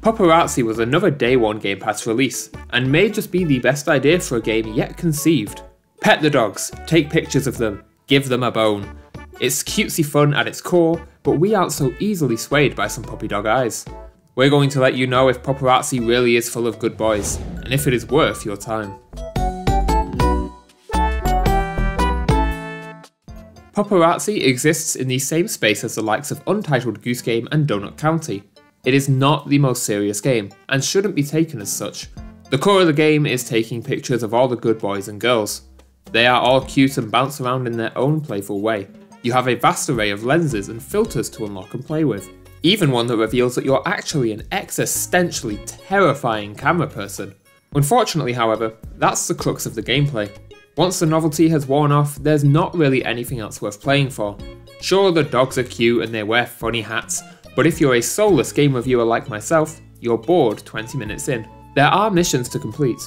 Pupperazzi was another day one Game Pass release, and may just be the best idea for a game yet conceived. Pet the dogs, take pictures of them, give them a bone. It's cutesy fun at its core, but we aren't so easily swayed by some puppy dog eyes. We're going to let you know if Pupperazzi really is full of good boys, and if it is worth your time. Pupperazzi exists in the same space as the likes of Untitled Goose Game and Donut County. It is not the most serious game, and shouldn't be taken as such. The core of the game is taking pictures of all the good boys and girls. They are all cute and bounce around in their own playful way. You have a vast array of lenses and filters to unlock and play with. Even one that reveals that you're actually an existentially terrifying camera person. Unfortunately, however, that's the crux of the gameplay. Once the novelty has worn off, there's not really anything else worth playing for. Sure, the dogs are cute and they wear funny hats, but if you're a soulless game reviewer like myself, you're bored 20 minutes in. There are missions to complete.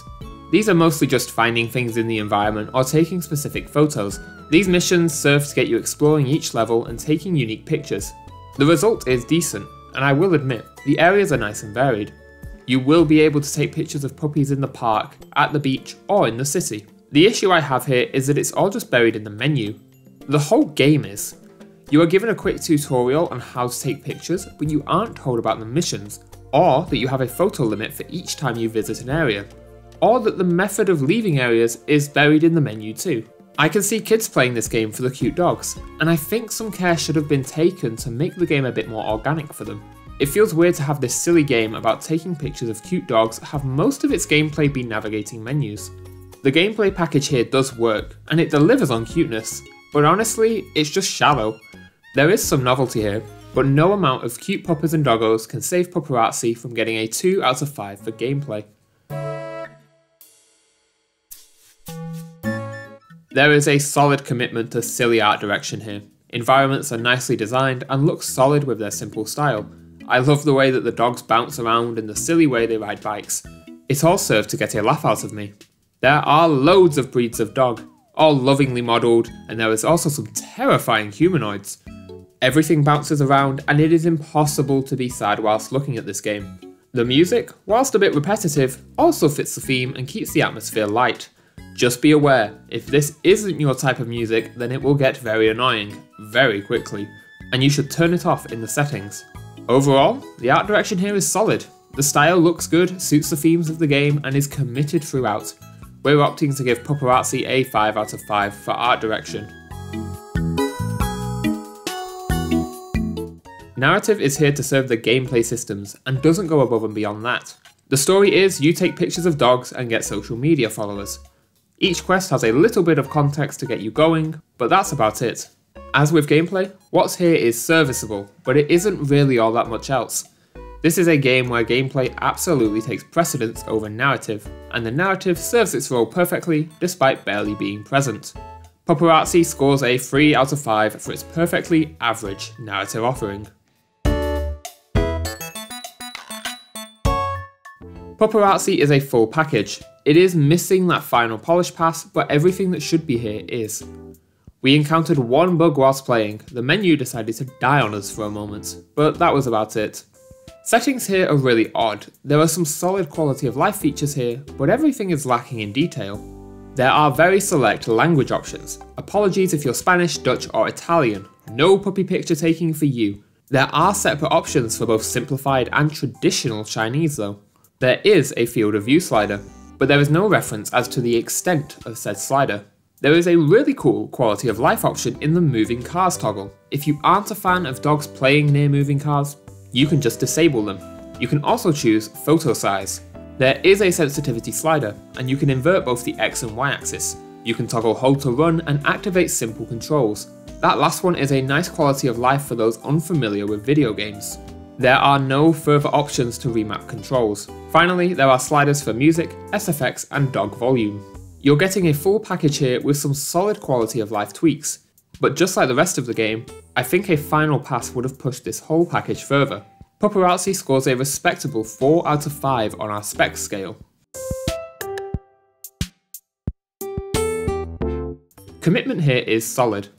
These are mostly just finding things in the environment or taking specific photos. These missions serve to get you exploring each level and taking unique pictures. The result is decent, and I will admit, the areas are nice and varied. You will be able to take pictures of puppies in the park, at the beach, or in the city. The issue I have here is that it's all just buried in the menu. The whole game is. You are given a quick tutorial on how to take pictures, but you aren't told about the missions, or that you have a photo limit for each time you visit an area, or that the method of leaving areas is buried in the menu too. I can see kids playing this game for the cute dogs, and I think some care should have been taken to make the game a bit more organic for them. It feels weird to have this silly game about taking pictures of cute dogs have most of its gameplay be navigating menus. The gameplay package here does work, and it delivers on cuteness, but honestly, it's just shallow. There is some novelty here, but no amount of cute poppers and doggos can save Pupperazzi from getting a 2 out of 5 for gameplay. There is a solid commitment to silly art direction here. Environments are nicely designed and look solid with their simple style. I love the way that the dogs bounce around and the silly way they ride bikes. It all served to get a laugh out of me. There are loads of breeds of dog, all lovingly modelled, and there is also some terrifying humanoids. Everything bounces around, and it is impossible to be sad whilst looking at this game. The music, whilst a bit repetitive, also fits the theme and keeps the atmosphere light. Just be aware, if this isn't your type of music, then it will get very annoying, very quickly, and you should turn it off in the settings. Overall, the art direction here is solid. The style looks good, suits the themes of the game, and is committed throughout. We're opting to give Pupperazzi a 5 out of 5 for art direction. Narrative is here to serve the gameplay systems and doesn't go above and beyond that. The story is you take pictures of dogs and get social media followers. Each quest has a little bit of context to get you going, but that's about it. As with gameplay, what's here is serviceable, but it isn't really all that much else. This is a game where gameplay absolutely takes precedence over narrative, and the narrative serves its role perfectly despite barely being present. Pupperazzi scores a 3 out of 5 for its perfectly average narrative offering. Pupperazzi is a full package. It is missing that final polish pass, but everything that should be here is. We encountered one bug whilst playing, the menu decided to die on us for a moment, but that was about it. Settings here are really odd. There are some solid quality of life features here, but everything is lacking in detail. There are very select language options. Apologies if you're Spanish, Dutch or Italian. No puppy picture taking for you. There are separate options for both simplified and traditional Chinese though. There is a field of view slider, but there is no reference as to the extent of said slider. There is a really cool quality of life option in the moving cars toggle. If you aren't a fan of dogs playing near moving cars, you can just disable them. You can also choose photo size. There is a sensitivity slider, and you can invert both the X and Y axis. You can toggle hold to run and activate simple controls. That last one is a nice quality of life for those unfamiliar with video games. There are no further options to remap controls. Finally, there are sliders for music, SFX and dog volume. You're getting a full package here with some solid quality of life tweaks, but just like the rest of the game, I think a final pass would have pushed this whole package further. Pupperazzi scores a respectable 4 out of 5 on our spec scale. Commitment here is solid.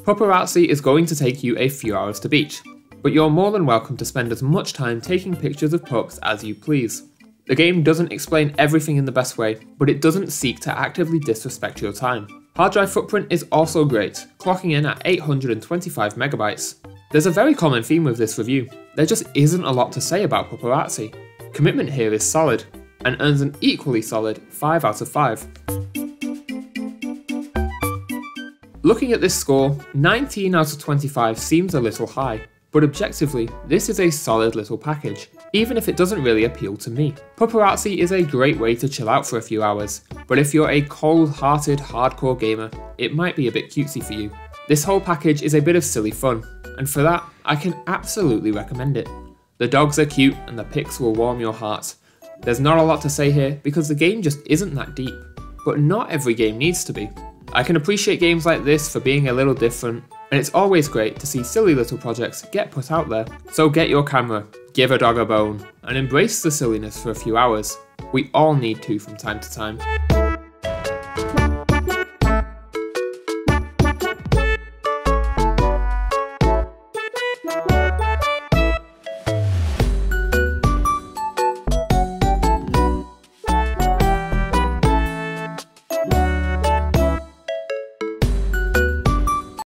Pupperazzi is going to take you a few hours to beat. But you're more than welcome to spend as much time taking pictures of pups as you please. The game doesn't explain everything in the best way, but it doesn't seek to actively disrespect your time. Hard drive footprint is also great, clocking in at 825 megabytes. There's a very common theme with this review, there just isn't a lot to say about Pupperazzi. Commitment here is solid, and earns an equally solid 5 out of 5. Looking at this score, 19 out of 25 seems a little high, but objectively, this is a solid little package, even if it doesn't really appeal to me. Pupperazzi is a great way to chill out for a few hours, but if you're a cold-hearted hardcore gamer, it might be a bit cutesy for you. This whole package is a bit of silly fun, and for that, I can absolutely recommend it. The dogs are cute and the pics will warm your heart. There's not a lot to say here because the game just isn't that deep, but not every game needs to be. I can appreciate games like this for being a little different, and it's always great to see silly little projects get put out there. So get your camera, give a dog a bone, and embrace the silliness for a few hours. We all need to from time to time.